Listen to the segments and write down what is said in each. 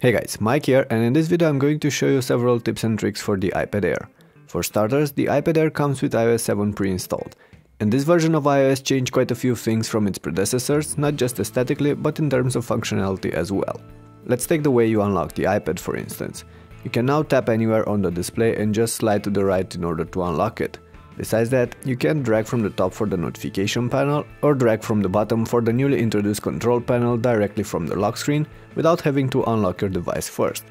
Hey guys, Mike here and in this video I'm going to show you several tips and tricks for the iPad Air. For starters, the iPad Air comes with iOS 7 pre-installed. And this version of iOS changed quite a few things from its predecessors, not just aesthetically, but in terms of functionality as well. Let's take the way you unlock the iPad for instance. You can now tap anywhere on the display and just slide to the right in order to unlock it. Besides that, you can drag from the top for the notification panel or drag from the bottom for the newly introduced control panel directly from the lock screen without having to unlock your device first.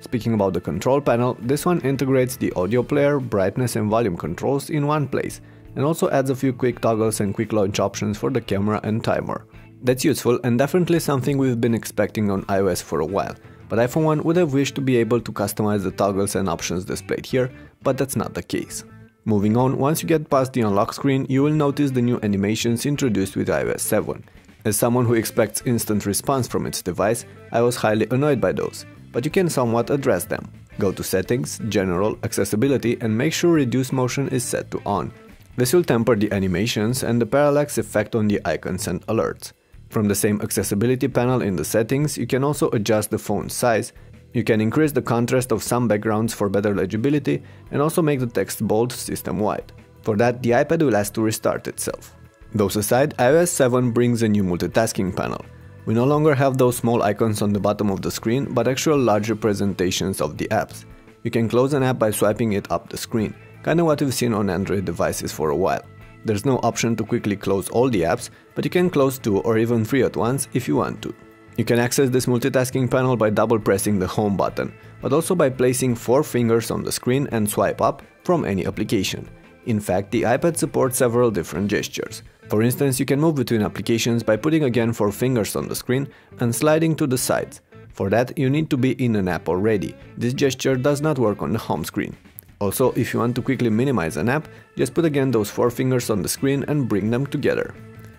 Speaking about the control panel, this one integrates the audio player, brightness and volume controls in one place and also adds a few quick toggles and quick launch options for the camera and timer. That's useful and definitely something we've been expecting on iOS for a while, but iPhone one would have wished to be able to customize the toggles and options displayed here, but that's not the case. Moving on, once you get past the unlock screen, you will notice the new animations introduced with iOS 7. As someone who expects instant response from its device, I was highly annoyed by those, but you can somewhat address them. Go to Settings, General, Accessibility and make sure Reduce Motion is set to On. This will temper the animations and the parallax effect on the icons and alerts. From the same accessibility panel in the settings, you can also adjust the font size, you can increase the contrast of some backgrounds for better legibility and also make the text bold system-wide. For that, the iPad will ask to restart itself. Those aside, iOS 7 brings a new multitasking panel. We no longer have those small icons on the bottom of the screen, but actual large representations of the apps. You can close an app by swiping it up the screen, kinda what we've seen on Android devices for a while. There's no option to quickly close all the apps, but you can close two or even three at once if you want to. You can access this multitasking panel by double pressing the home button, but also by placing four fingers on the screen and swipe up from any application. In fact, the iPad supports several different gestures. For instance, you can move between applications by putting again four fingers on the screen and sliding to the sides. For that, you need to be in an app already. This gesture does not work on the home screen. Also, if you want to quickly minimize an app, just put again those four fingers on the screen and bring them together.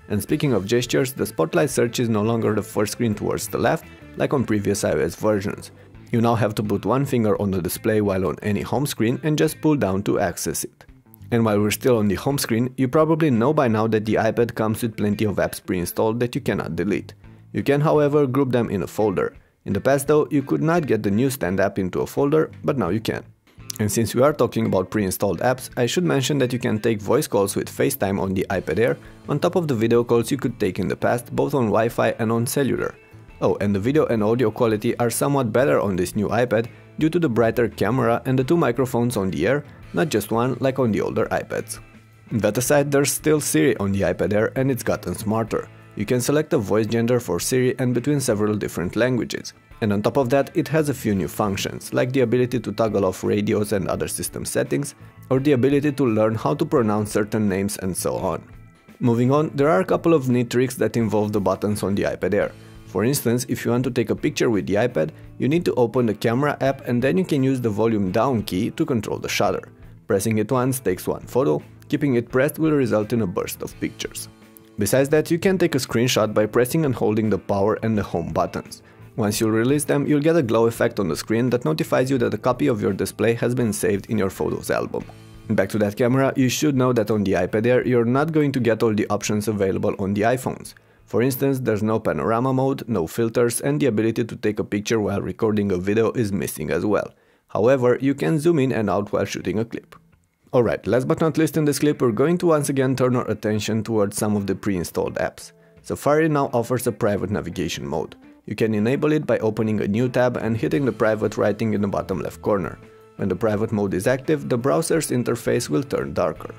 And speaking of gestures, the Spotlight search is no longer the first screen towards the left, like on previous iOS versions. You now have to put one finger on the display while on any home screen and just pull down to access it. And while we're still on the home screen, you probably know by now that the iPad comes with plenty of apps pre-installed that you cannot delete. You can however group them in a folder. In the past though, you could not get the Newsstand app into a folder, but now you can. And since we are talking about pre-installed apps, I should mention that you can take voice calls with FaceTime on the iPad Air, on top of the video calls you could take in the past both on Wi-Fi and on cellular. Oh, and the video and audio quality are somewhat better on this new iPad due to the brighter camera and the two microphones on the Air, not just one like on the older iPads. That aside, there's still Siri on the iPad Air and it's gotten smarter. You can select a voice gender for Siri and between several different languages. And on top of that, it has a few new functions, like the ability to toggle off radios and other system settings, or the ability to learn how to pronounce certain names and so on. Moving on, there are a couple of neat tricks that involve the buttons on the iPad Air. For instance, if you want to take a picture with the iPad, you need to open the camera app and then you can use the volume down key to control the shutter. Pressing it once takes one photo, keeping it pressed will result in a burst of pictures. Besides that, you can take a screenshot by pressing and holding the power and the home buttons. Once you release them, you'll get a glow effect on the screen that notifies you that a copy of your display has been saved in your photos album. Back to that camera, you should know that on the iPad Air you're not going to get all the options available on the iPhones. For instance, there's no panorama mode, no filters and the ability to take a picture while recording a video is missing as well. However, you can zoom in and out while shooting a clip. Alright, last but not least in this clip we're going to once again turn our attention towards some of the pre-installed apps. Safari now offers a private navigation mode. You can enable it by opening a new tab and hitting the private writing in the bottom left corner. When the private mode is active, the browser's interface will turn darker.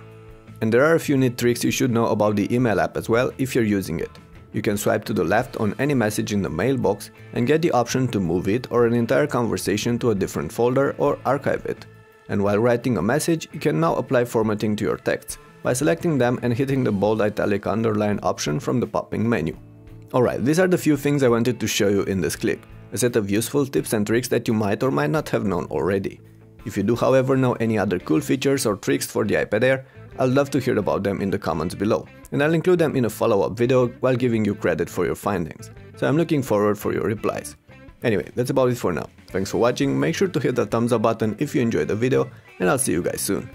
And there are a few neat tricks you should know about the email app as well if you're using it. You can swipe to the left on any message in the mailbox and get the option to move it or an entire conversation to a different folder or archive it. And while writing a message, you can now apply formatting to your texts by selecting them and hitting the bold italic underline option from the popping menu. Alright, these are the few things I wanted to show you in this clip, a set of useful tips and tricks that you might or might not have known already. If you do however know any other cool features or tricks for the iPad Air, I'd love to hear about them in the comments below, and I'll include them in a follow-up video while giving you credit for your findings, so I'm looking forward for your replies. Anyway, that's about it for now. Thanks for watching, make sure to hit the thumbs up button if you enjoyed the video, and I'll see you guys soon.